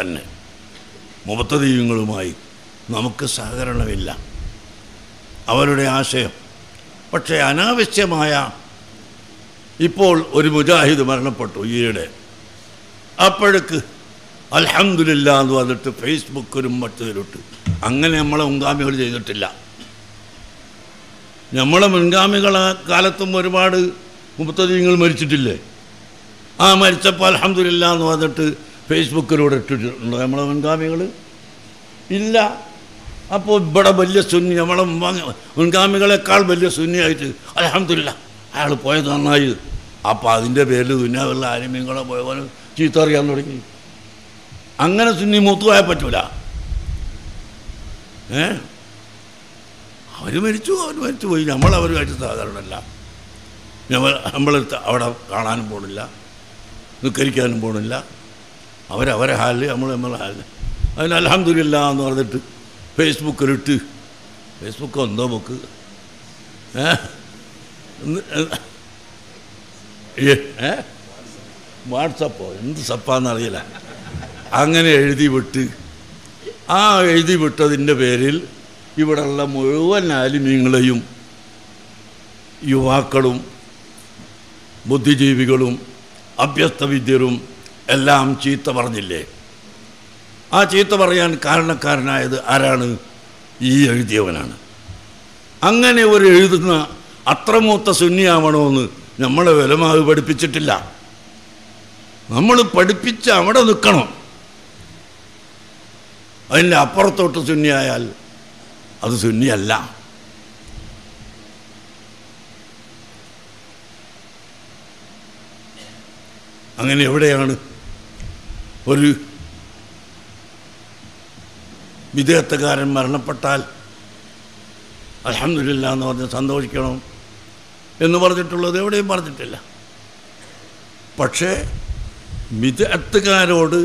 തന്നെ. മുപ്പത്തതീയങ്ങളുമായി നമുക്ക് സഹകരണമില്ല. അവരുടെ ആശയം. പക്ഷേ അനാവശ്യമായ ഇപ്പോൾ ഒരു മുജാഹിദ് മരണപ്പെട്ടു ഈയിടെ. അപ്പോഴേക്ക് അലഹമില്ല എന്ന് പറഞ്ഞിട്ട് ഫേസ്ബുക്കിലും മറ്റതിലിട്ട് അങ്ങനെ നമ്മളെ മുൻഗാമികൾ ചെയ്തിട്ടില്ല. നമ്മളെ മുൻഗാമികളെ കാലത്തും ഒരുപാട് മുപ്പത്തധികങ്ങൾ മരിച്ചിട്ടില്ലേ? ആ മരിച്ചപ്പോൾ അലഹമില്ല എന്ന് പറഞ്ഞിട്ട് ഫേസ്ബുക്കിലൂടെ ഇട്ടിട്ടുണ്ടോ നമ്മളെ മുൻഗാമികൾ ഇല്ല. അപ്പോൾ ഇവിടെ വലിയ സുന്നി നമ്മളെ മുൻഗാ- മുൻഗാമികളെക്കാൾ വലിയ സുന്നിയായിട്ട് അലഹമില്ല അയാൾ പോയത് നന്നായി. അപ്പോൾ അതിന്റെ പേരിൽ ദുന്യാവുള്ള ആലിമ്യങ്ങളെ പോയവന് ചീത്ത അറിയാൻ തുടങ്ങി. അങ്ങനെ സുന്നി മൂത്തുപോയാൽ പറ്റൂല. ഏ? അവർ മരിച്ചു അവർ മരിച്ചു പോയി നമ്മൾ അവരുമായിട്ട് സാധാരണമല്ല നമ്മൾ നമ്മൾ അവിടെ കാണാനും പോണില്ല നിസ്കരിക്കാനും പോണില്ല. അവരവരെ ഹാലിൽ നമ്മൾ നമ്മളെ ഹാലിൽ അതിന് അലഹമില്ല എന്ന് പറഞ്ഞിട്ട് ഫേസ്ബുക്കിലിട്ട് ഫേസ്ബുക്ക് എന്തോ ബുക്ക്? വാട്സപ്പോ? എന്ത് സപ്പാന്നറിയില്ല അങ്ങനെ എഴുതി വിട്ട്. ആ എഴുതി വിട്ടതിന്റെ പേരിൽ ഇവിടെയുള്ള മുഴുവൻ ആലിമീങ്ങളെയും യുവാക്കളും ബുദ്ധിജീവികളും അഭ്യസ്തവിദ്യരും എല്ലാം ചീത്ത പറഞ്ഞില്ലേ? ആ ചീത്ത പറയാൻ കാരണക്കാരനായത് ആരാണ്? ഈ എഴുതിയവനാണ്. അങ്ങനെ ഒരു എഴുതുന്ന അത്ര മൂത്ത ശൂന്യാവണമെന്ന് നമ്മളെ വിലമാവ് പഠിപ്പിച്ചിട്ടില്ല. നമ്മൾ പഠിപ്പിച്ച് അവിടെ നിൽക്കണം. അതിന്റെ അപ്പുറത്തോട്ട് സുന്നിയായാൽ അത് സുന്നിയല്ല. അങ്ങനെ എവിടെയാണ് ഒരു വിദേഹത്തുകാരൻ മരണപ്പെട്ടാൽ അലഹമില്ല എന്ന് പറഞ്ഞ് സന്തോഷിക്കണം എന്ന് പറഞ്ഞിട്ടുള്ളത് എവിടെയും പറഞ്ഞിട്ടില്ല. പക്ഷേ വിദഗ്ധക്കാരോട്